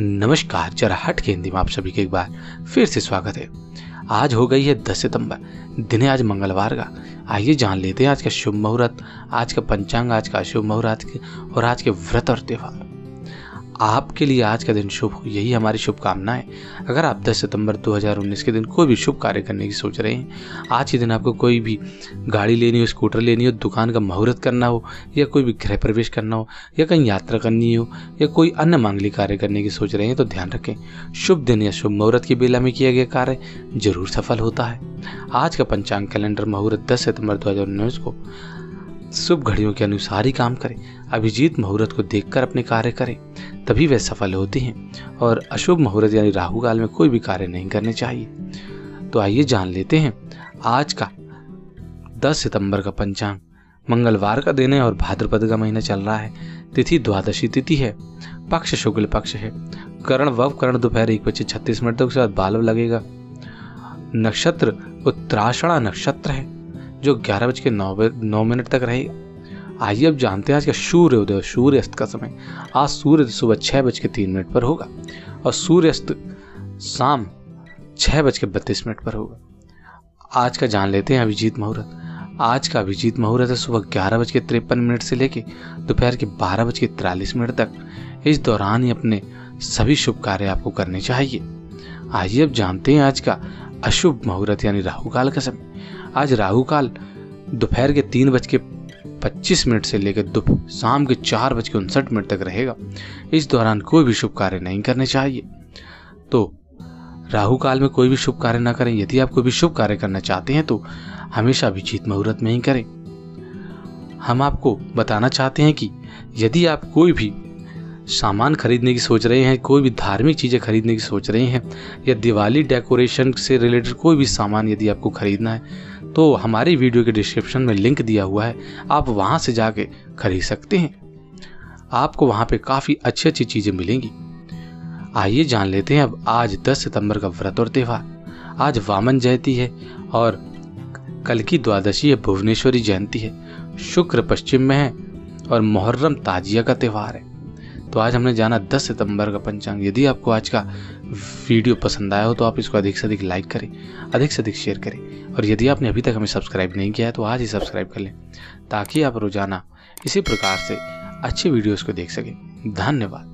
नमस्कार, जरा हट के हिंदी में आप सभी के एक बार फिर से स्वागत है। आज हो गई है 10 सितंबर, दिन है आज मंगलवार का। आइए जान लेते हैं आज का शुभ मुहूर्त, आज का पंचांग, आज का अशुभ मुहूर्त और आज के व्रत और त्यौहार। आपके लिए आज का दिन शुभ हो। यही हमारी शुभकामनाएँ। अगर आप 10 सितंबर 2019 के दिन कोई भी शुभ कार्य करने की सोच रहे हैं, आज के दिन आपको कोई भी गाड़ी लेनी हो, स्कूटर लेनी हो, दुकान का मुहूर्त करना हो, या कोई भी गृह प्रवेश करना हो, या कहीं यात्रा करनी हो, या कोई अन्य मांगलिक कार्य करने की सोच रहे हैं तो ध्यान रखें, शुभ दिन या शुभ मुहूर्त की बेला में किया गया कार्य ज़रूर सफल होता है। आज का पंचांग कैलेंडर मुहूर्त दस सितंबर दो हज़ार उन्नीस को। शुभ घड़ियों के अनुसार ही काम करें। अभिजीत मुहूर्त को देखकर अपने कार्य करें। तभी वे सफल होती हैं और अशुभ मुहूर्त यानी राहु काल में कोई भी कार्य नहीं करने चाहिए। तो आइए जान लेते हैं, आज का 10 सितंबर का पंचांग। मंगलवार का दिन है और भाद्रपद का महीना चल रहा है। तिथि द्वादशी तिथि है। पक्ष शुक्ल पक्ष है। कर्ण वव, कर्ण दोपहर एक बजे छत्तीस मिनट तक, उसके बाद बालव लगेगा। नक्षत्र उत्तराषणा नक्षत्र है, जो ग्यारह बज के नौ नौ मिनट तक रहेगा। आइए अब जानते हैं आज का सूर्य उदय सूर्य अस्त का समय। आज सूर्य सुबह छह बज के तीन मिनट पर होगा और सूर्यास्त शाम छह बज के बत्तीस मिनट पर होगा। आज का जान लेते हैं अभिजीत मुहूर्त। आज का अभिजीत मुहूर्त है सुबह ग्यारह बज के तिरपन मिनट से लेके दोपहर के बारह बज के तिरालीस मिनट तक। इस दौरान ही अपने सभी शुभ कार्य आपको करने चाहिए। आइए अब जानते हैं आज का अशुभ मुहूर्त यानी राहु काल का समय। आज राहु काल दोपहर के तीन बज के पच्चीस मिनट से लेकर दोपहर शाम के चार बज के उनसठ मिनट तक रहेगा। इस दौरान कोई भी शुभ कार्य नहीं करने चाहिए। तो राहु काल में कोई भी शुभ कार्य ना करें। यदि आप कोई भी शुभ कार्य करना चाहते हैं तो हमेशा अभिजीत मुहूर्त में ही करें। हम आपको बताना चाहते हैं कि यदि आप कोई भी सामान खरीदने की सोच रहे हैं, कोई भी धार्मिक चीज़ें खरीदने की सोच रहे हैं, या दिवाली डेकोरेशन से रिलेटेड कोई भी सामान यदि आपको खरीदना है तो हमारी वीडियो के डिस्क्रिप्शन में लिंक दिया हुआ है, आप वहाँ से जाके खरीद सकते हैं। आपको वहाँ पे काफ़ी अच्छी अच्छी चीज़ें मिलेंगी। आइए जान लेते हैं अब आज 10 सितंबर का व्रत और त्यौहार। आज वामन जयंती है और कल की द्वादशी है भुवनेश्वरी जयंती है। शुक्र पश्चिम में है और मुहर्रम ताजिया का त्यौहार है। तो आज हमने जाना 10 सितंबर का पंचांग। यदि आपको आज का वीडियो पसंद आया हो तो आप इसको अधिक से अधिक लाइक करें, अधिक से अधिक शेयर करें। और यदि आपने अभी तक हमें सब्सक्राइब नहीं किया है तो आज ही सब्सक्राइब कर लें, ताकि आप रोज़ाना इसी प्रकार से अच्छी वीडियोज़ को देख सकें। धन्यवाद।